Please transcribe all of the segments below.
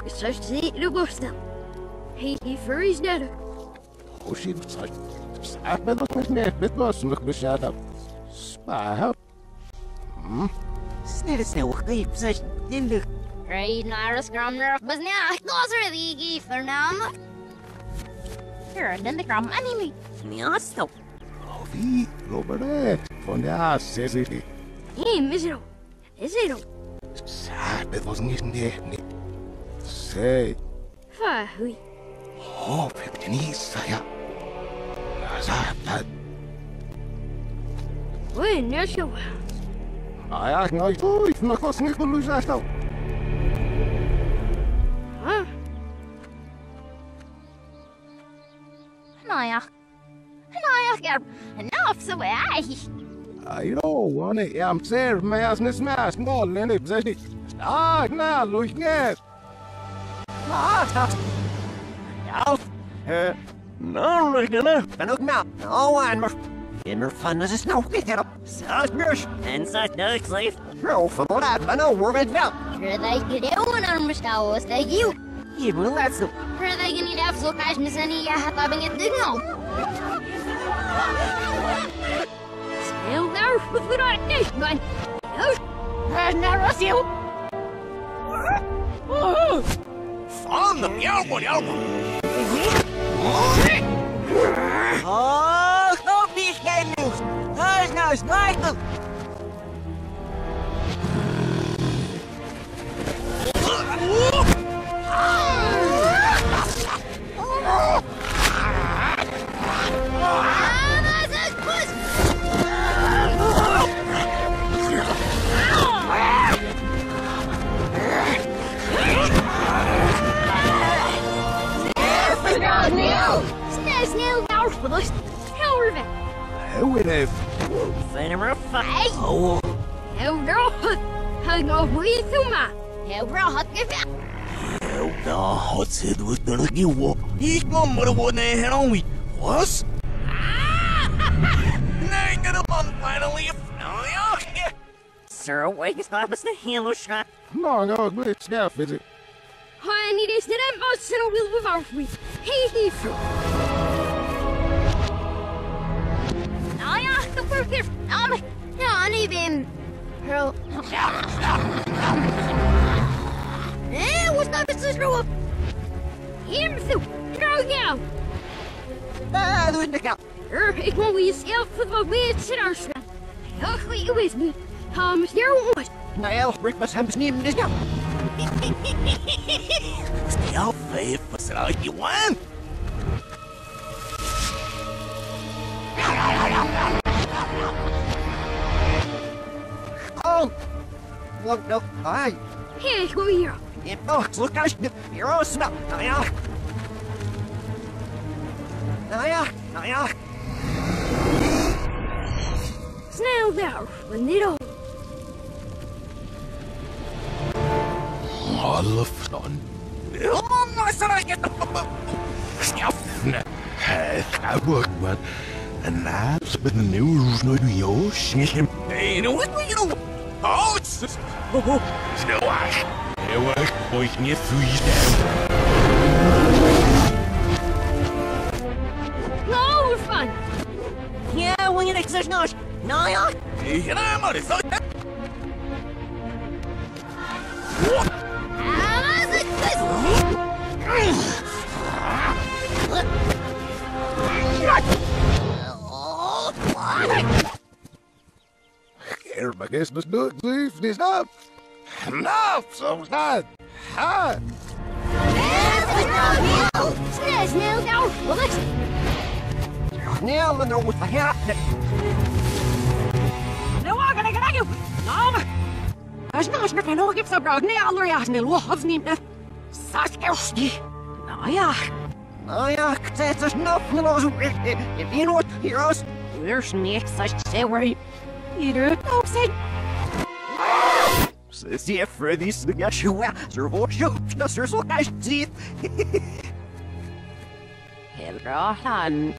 It's no such thing to go still. He he furries dead. وشي بتصحي ساعات بدك مش ناف بتبص لك بالشارع سبعة Snelle sneeuw, geef zich in de Right now, a scrum nerf, but now I close her the key for now. Here, then the grum anime. Miasto. في روبرت فونداس سيزي Hey, Mizero. Is it? ساعات بتبص مش ناف سي Fahui. هو بتني سايا ساعات When you're so. Ayak ngai toi, na kos ngi kulu jashto. Huh? Naya. Naya, get enough so I. Ai ro, wane am ser mas nes mas mol ne bzedi. Ah, na luch net. Ja. Eh, nou, nog niet. Ben ook nou. Nou, en maar. Immer nou niet erop. Zelfs beurs. En zat niks leef. Nou, van wat uit, maar nou, hoor het wel. Sure, they could do one on Mr. Was that you? Je wil dat zo. Sure, they can eat up so cash, Miss Annie, I have to get the no. Still there with what I did, man. Oh, never see you. Van de jouw jouw. Oh, die schijnnieuws. Dat is nou Hoe het heeft. Zijn er maar vijf. Hey, Oh, helder op. Hang nog moeite toe, ma. Helder had gevecht. Nou, wat zit we er nieuw? Ik kom maar gewoon naar Henry. Was? Nee, de man finally. Nou ja. sir, wake is not the handle shot. No, no, good stuff, is it? Honey, this did I must and will without me. Hey, he maar- ja, nee, ben. Eh, what's that, Mr. Screw-Up? Hem zo. Trouw jou. Ah, het niet. Er, ik wil jezelf wat meer aanstaan. Heel goed, je niet. Ga me sterren om. Nou ja, Rick was hem dus ja. Stel vijf, wat je want? Oh! Look, no, ai. Hé, ik wil hier. Je nog, look als je hier al snel. Nou ja. Nou ja, nou ja. Snel daar, wanneer al. Half dan. Oh, maar zou je Snel. Nee, het wordt wat. En naast met een nieuwe roes nooit bij jou, sniem. Nee, nou wat moet je doen? Oh, het is... Oh, oh. Snel was. Ooit niet freeze Nou, van. Ja, wil je niks zeggen, nou? Nou ja. Ja, nou, maar is dat... Ah, Er maar eens dus doet, lief, dit op. Nou, zo gaat. Ha! Snel, snel, daar. Wat is Nee, maar nou moet je ja. Nou, wat kan ik aan je? Nou, maar. Als nou eens met nog iets gebruikt, nee, andere ja, snel, wat niet. Zat eerst niet. Nou ja. Nou ja, ik zei het is nog los. Je nooit hier als. Er is niks als je zei waar je. Ieder ook zijn. Zie je, Freddy's de Yeshua, Servocio, dat is zo als je ziet. Heel han.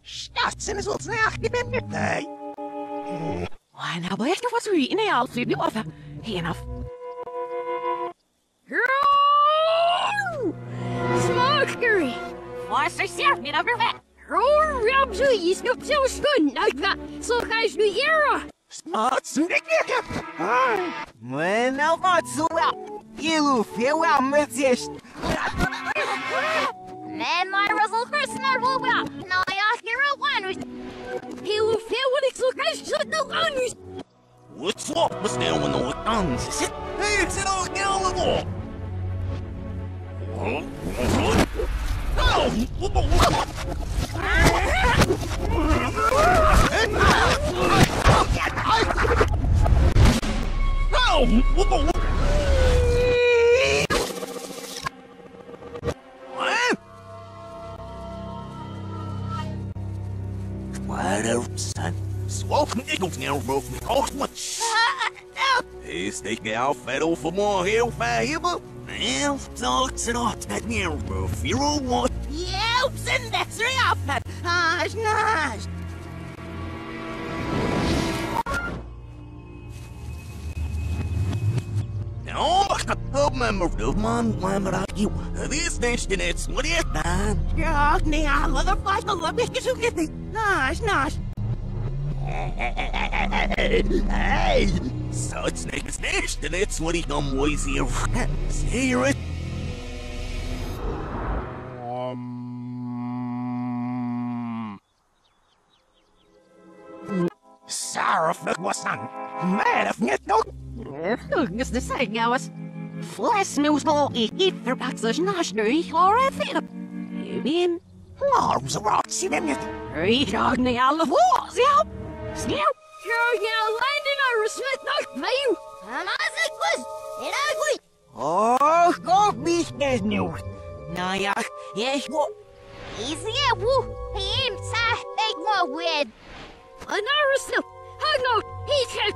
Staatsen is wat zeg, ik ben niet. Nee. Why, nou, maar echt nog wat zoiets. Nee, al zit niet af. enough. Smokery! What's the of your vet? Roar rubs u is schoon uit dat. Zo ga je nu hier. Smart snikker. Bueno, wat zo wel. Je veel wel met je. Man, my Russell Christmas will well. Now I hear a one. He will what open, son. Swap nickels now, rope me cost. Hey, stick out fat off for more here, but well, talks it off that now, bro. If you all want, Yeah, send that three off that. Nice, nice. now, a member of man, it you. This nation, it's what it done. Ja, nee, alle de vijf nog een beetje zo get Nice, nice. Hey, such niggas nation, it's what he done was here. See it. Um, Sarah, fuck what's on? Mad if you don't. Is de zijngouwers. Fles nieuws wel ik geef dat ze naast nu ik hoor even. Je bent. Arms around, see them yet. Ik ga niet alle voors, ja. Sneeuw. Sure, yeah, landing Irish Smith, not me. And I think was it ugly. Oh, go be scared new. Nou ja, yes, what? Easy, woo. Ain't sa, big more weird. An Irish Smith. Hug no, he can,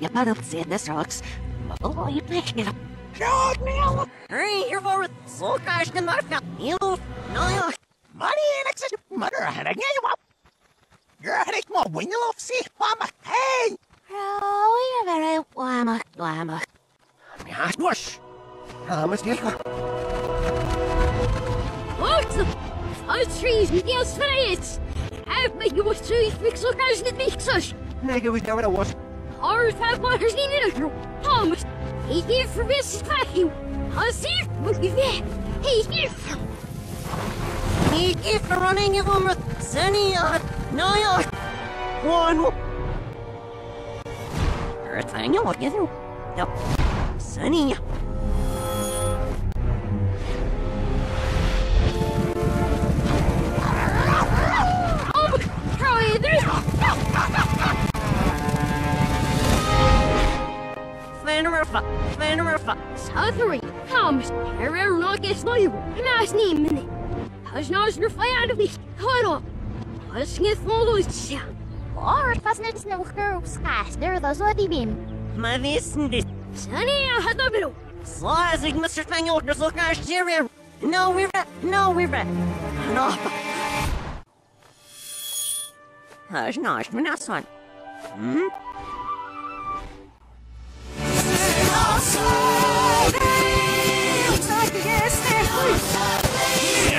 je moet op zitten, de straks. Maar oh, je plek niet op. God, man. Hé, hier voor het. Zo krijg je maar van. Heel. Nou ja. Money and access, mother, I get you up. When you love see, mama. Hey! Oh, you're very whammock, whammock. Ja, smush. Ah, mas dit What? Five trees, Miguel Sprayets. Have me you was three fix look as the mixers. Nigga, we what it was. Hard have waters needed a girl. Thomas. He gave for Mrs. Vacuum. I see, but you there. He gave. Geef er running. Sunny yacht. No. One. Sunny yacht. Oh, try this. Fenrifa. Fenrifa. Southern. Thomas. Not get slow. Nice name, minute. How's not your fire to be? Hold on. Let's get follows. Or fast it's no girls. Cast there, those what he been. Maar wissen dit. Sunny, I had the middle. Zo als ik Mr. Spaniel dus ook naar Syrië. No, we're back. No, we're back. No. Dat is nice, maar dat is fun. Hmm? Yes, it's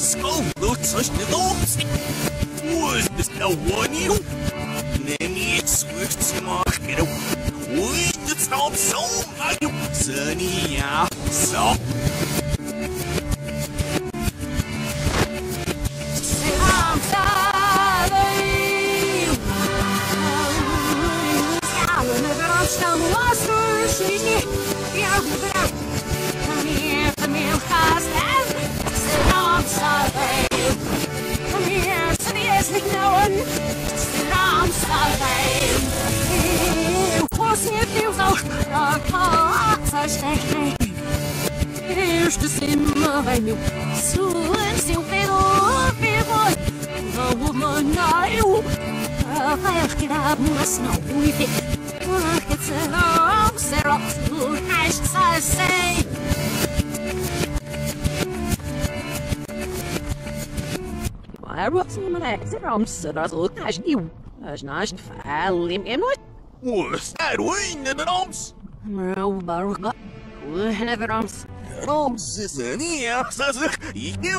lost me. Stealer, what's this, now, one you have me? Steal, steal, why you so Eerste simmer bij nieuw. Zoen ziel veel veel. The woman I you. I'll get up my snow with it. It's a long syrup to hash I say. Jag var som en extra dat ook als nieuw. Als naast vuil in en wat. What's that wing in the arms?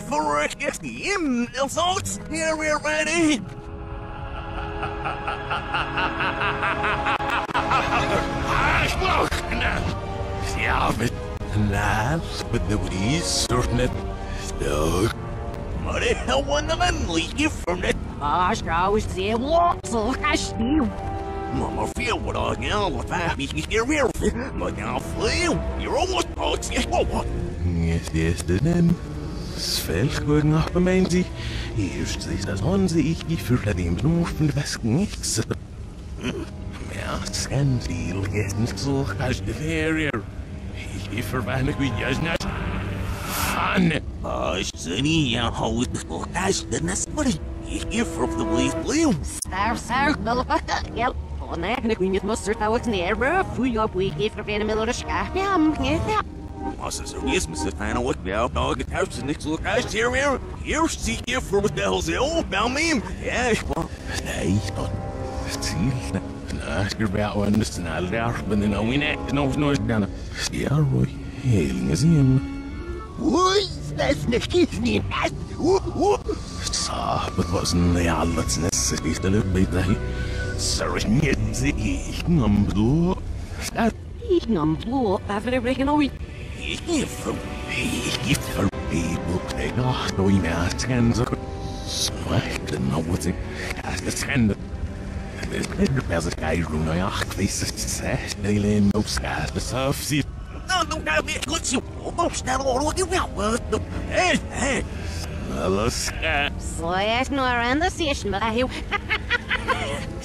For a kiss the in thoughts. Here we're ready. Ja, met naast met de bries, soort net. Stel. Maar de hel van de man liet je from it. Als trouwens ze nieuw. Mama feel what I know what I be here real. Maar now feel. You're almost out. Yes, what what? Yes, yes, the name. Svelgburg nach bemeint sie. Erst sich das Honse ich die für dem Blufen Wesken nichts. Ja, Skandil gestern so als der Ferrier. Ich gehe für meine Güte, nicht. Hanne. Ich sehe nie, ja, hau ich doch das, denn das war ich. Ich gehe für the way blue. Daar zou ik wel wat geld. Oh nee, ik weet niet, moest er trouwens neer. Maar voel je op, wie geeft er veel meer de schaar. Ja, maar ja. Was is er is, Mr. Fana, what now? Dog, it has to next look. I here, here. Here, see here for what the hell's it all about me. Ja, ich war. Nee, dat. Ziel. Nou, ik er bij aan de snel daar, ben in een net, nog nooit gedaan. Ja, Roy. Heel gezien. Oei, dat is niet iets niet. Zo, wat was een ja, dat is net zo is de lucht bij de. Sorry, niet zie ik nam door. Dat Ik nam blå, even er ikke noe. ik geef voor. Ik geef voor. Ik moet ik nog door je scan zo. Smaakt nou wat ik. Ja, het schende. Het is beste guy ja, ik weet het. Zes delen op schaas. De surf ziet. Nou, nou, nou, ik goed zo. Op snel oorlog je wel. Hé, hé. Alles schaas. Så jeg snor enda session, men jeg jo...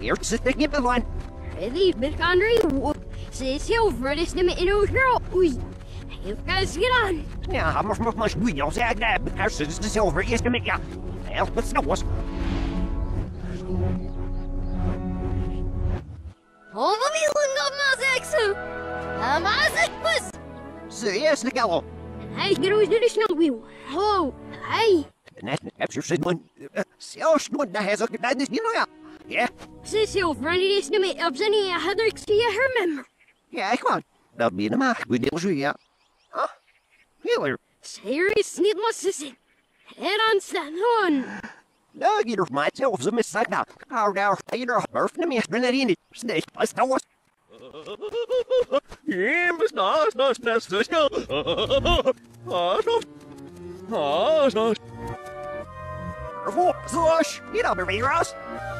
was with. Stävers nan så kanske sunny. Men vi snabbar. Här så. He blows out that with the heavy with no country. Here's the thing in the line. Ready. Says he'll for this to in a girl. You guys get on. Yeah, how much much much we know that that because it's the silver is make ya. Help but snow was. Over me lung Mazexu. A Mazek was. So yes, the gallo. Always did a snow wheel. Hello. Hey. And that capture said one. So one that has a good this you know yeah. Yeah, Says he'll for any this to me of any other see her member. yeah, come on. That'll be the mark. We deal with you, yeah. Huh? Healer. Serious need must say. Head on stand on. No, you don't myself, the miss like that. How now, you know, birth to me, it's been in it. Snake, I still was. Ja, men snart, snart, snart, snart, snart. Ah, snart. Ah, snart. Zosh, you know, Marie Ross. What goes to them? In one What helms me now?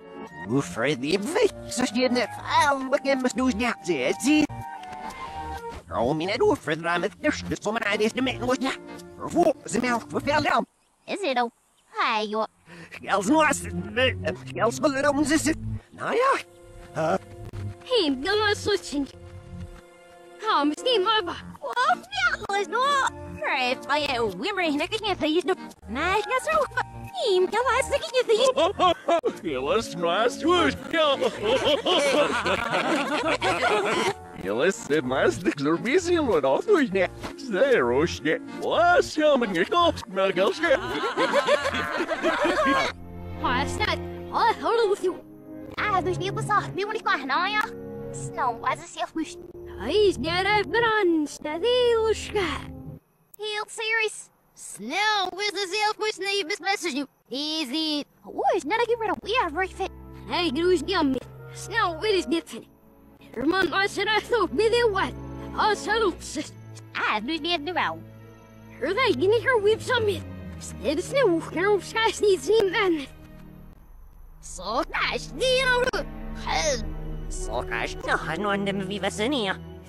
know, Peter, say, William Russell, padre. William Russell. we're Freddy Vick, så skjer det faen begynner med snus nja, sier jeg, si. Og mine ord for det med største som det som noe nja. Hvor som for fjellet om. Is it oh? You. Skjels nå, skjels spiller om sisse. Nei, ja. Hey, gonna switching. Thomas, Steve, Mama. Oh, yeah, let's go. Right, I am whimmering. I can't say you. Nah, that's so. Team, come on, stick in your thing. Ja, let's smash wood. Ja, let's say my sticks are busy and what else we next. Zerośnie. Łasio mnie kostmegalskie. What's that? I thought it was you. Ah, dus He's not a Lushka. Heel serious. Snel, where's the need this message you. Easy. What? Not a rid of. We are very fit. Hey, Gru's yummy. Snow, it is different. Herman, I said I thought me there what? I said, sis. Ah, dus niet nu wel. Her they getting her whip some it. Steady snow, girl, sky sneeze in man. Så kanske det är något. Så kanske jag har någon dem vi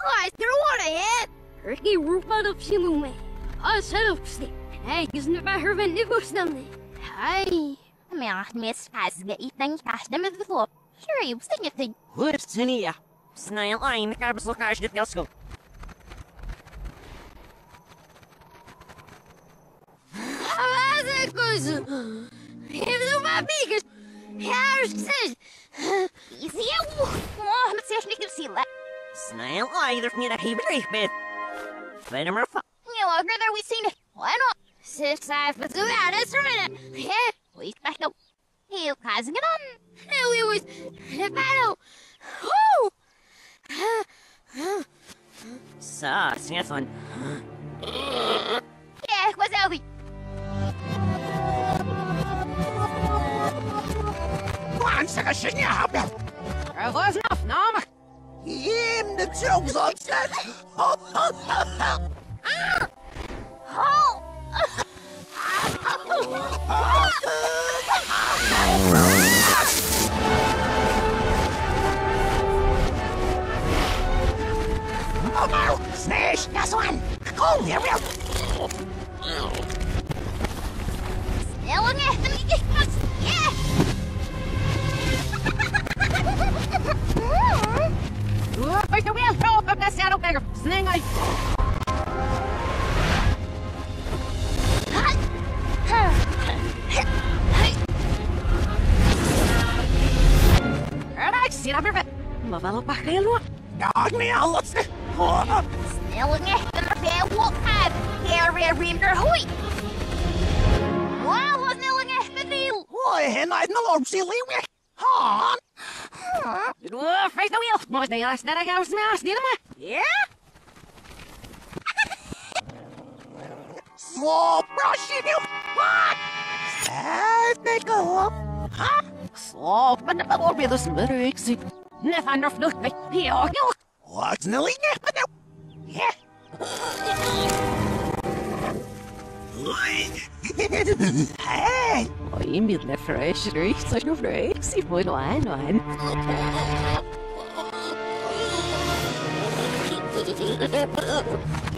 a. Was that grab position to. Oh, I ahead. Ricky Rupert of Simume. I said up stick. Hey, isn't it when it was done? Hey. Men miss has get eating cash them with the floor. Sure, you sing it thing. Who's sinniga? Snail oj, det kan så kanske det ska. How's it goes? If the my biggest. Here's says. Easy. Oh, men ser inte se det. Snail oj, det är hela bit. Vem är fa? You longer there we seen it. Why not? Six I've been doing that for a minute. Yeah, we back up. You guys get on. Hell, it was. The battle. Oh! Så, snäffan. Yeah, what's that? we- Waanzinnig signabel. Er was nog namen. Jim, de jokes on set. Oh! Smash, that's one. Kom, here we go. Den ligger fast. Yeah! Oj, jag vill ta upp den här bägge. Snänga i. Er det sina bredvid? Vad väl backa i låt? Dag me alles. Snälla ner, den är fel walkpad. Här är Rinder Hui. Wow, vad snälla ner, den vill. Oj, hen är nog silly. Han. Du har fejt och hjälp. Måste jag snälla gå och smärs dina med? Ja? Så bra shit. What? Gå. Så, men det var blir det smör och exit. Nej, fan, jag flytt mig. Jag. What's the link? Yeah. Hey. Oj, mitt är fresh. Riktigt så nu fresh. Se på det en och en.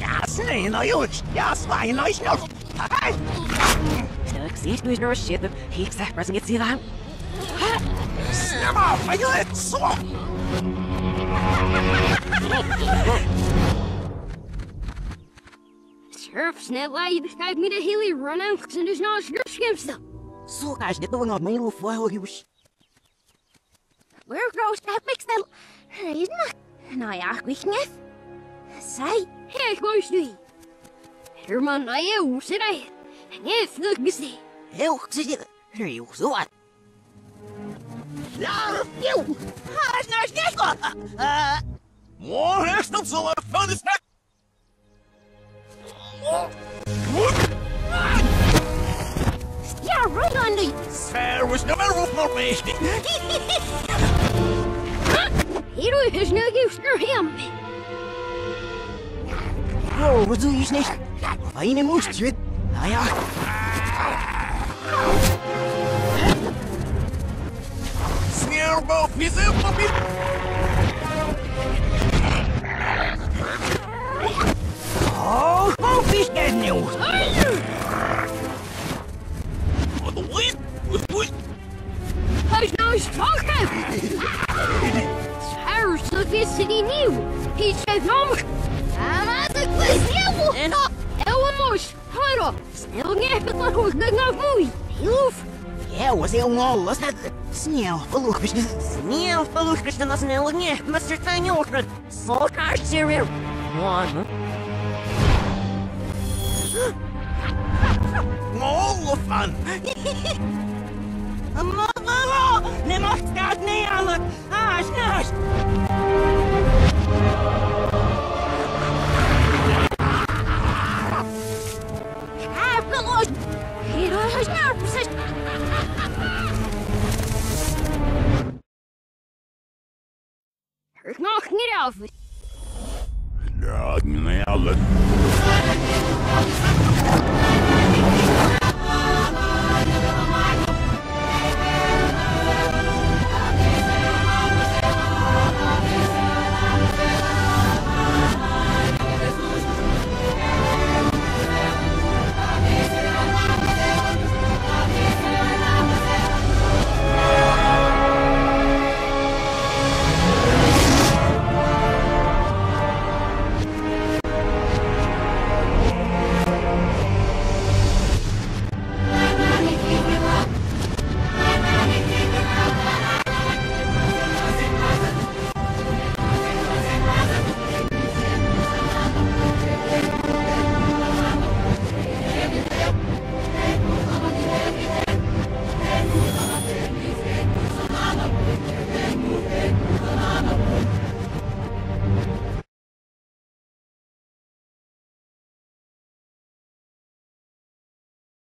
Jasne, no już. Jasne, no już. Hej. Jag ser nu några shit. Helt säkert som jag ser det. Snabba, vad gör det så? Surf snap why you describe me to Haley run out because there's no sure skims though. Så kanske det var något mer att få hus. Where goes that mix then? He's not. Nou ja, weakness. Say, Hey, close to you. Herman, I am, said I. Yes, look, you see. Heel gezien. Heel zo wat. Ja, jo. Hij is naar snel. More hästar så var fan det snack. Yeah, right on the. Fair was never rope for me. Hero is no use for him. Oh, wat doe je niet? Eine moest je. Nou ja. Snierbo, pisse Snel, verloog, Krishna. Snel, verloog, Krishna, dat snel, nee, Mr. Tanjokran. Zo kaart serieus. One. Olofan! Mama, ne macht gaat nee alle. Nog